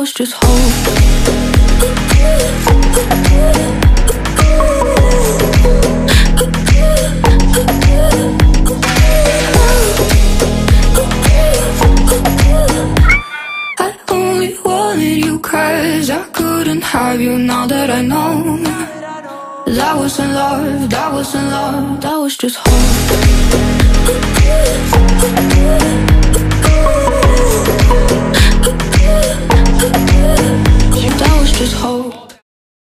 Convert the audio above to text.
was just hope. I only wanted you I couldn't have you now that I know. That wasn't love, that wasn't love, that was just hope. hope.